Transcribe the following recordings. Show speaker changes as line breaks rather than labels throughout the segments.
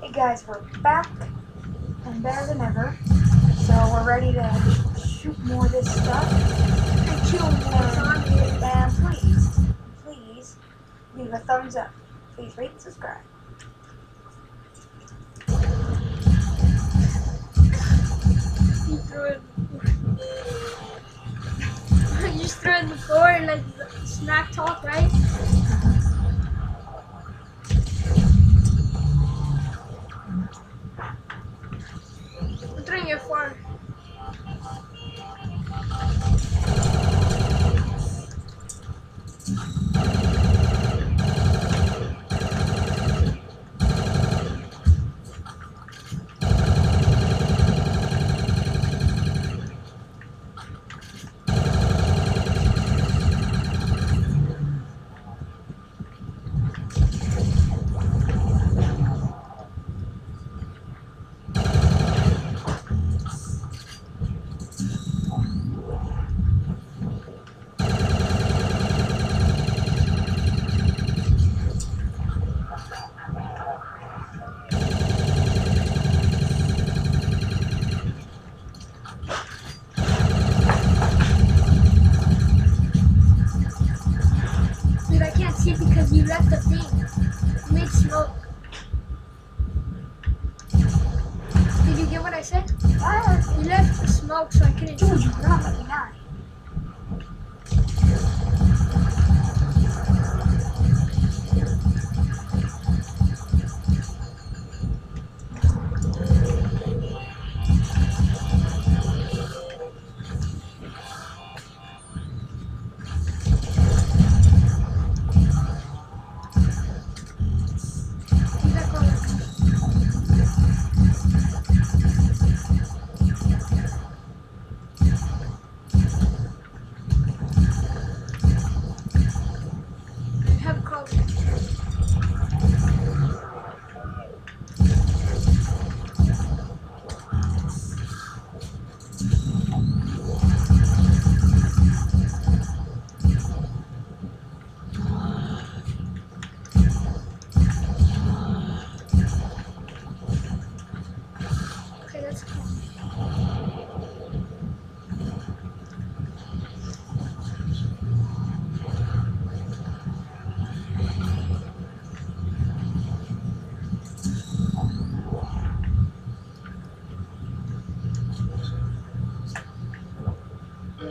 Hey guys, we're back and better than ever. So we're ready to shoot more of this stuff.
And kill more zombies.
And please, please leave a thumbs up. Please rate and subscribe.
You threw it. you just threw it in the floor and like smack talk, right? Uh-huh. What I said?
Ah,
he left the smoke so I couldn't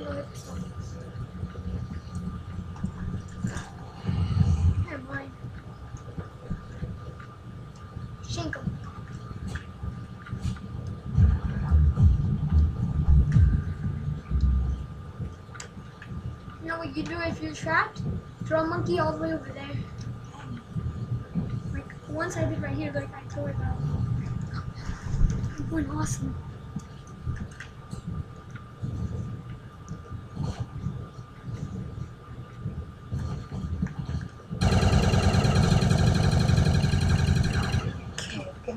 You
know what you do if you're trapped? Throw a monkey all the way over there. Like once I did right here, like I tore it out. I'm going awesome.
Okay, we're gonna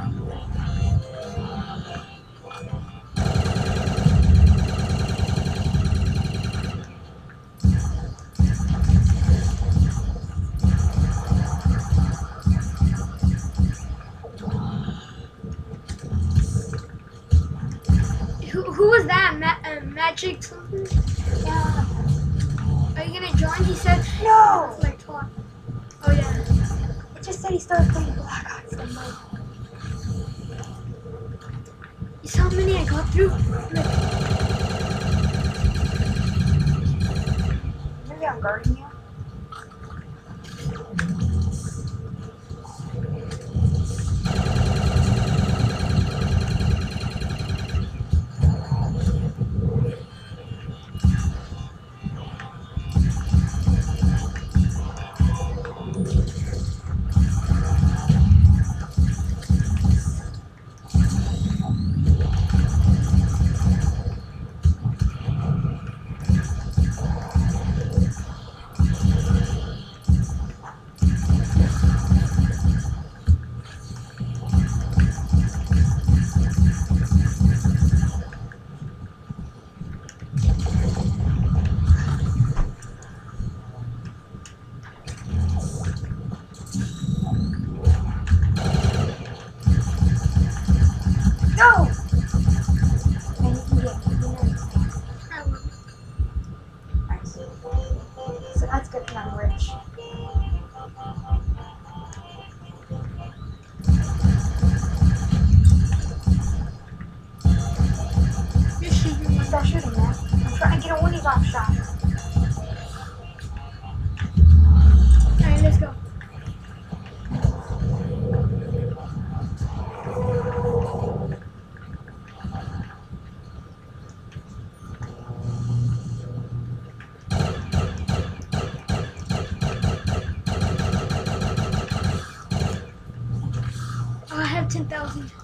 Something?
Yeah.
Are you gonna join? He said.
No!
Like talk. Oh yeah.
It just said he started playing Black Ops and like,
You saw how many I got through? Look,
maybe I'm guarding you.
I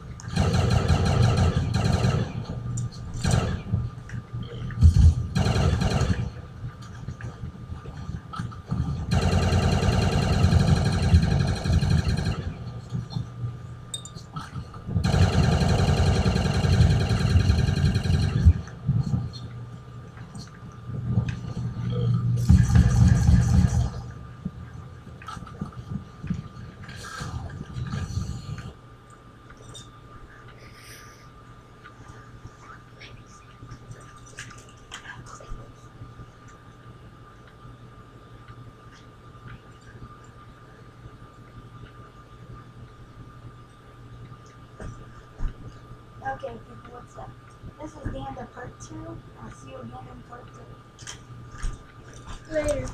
Okay, people, what's up? This is the end of part two. I'll see you again in part three.
Later.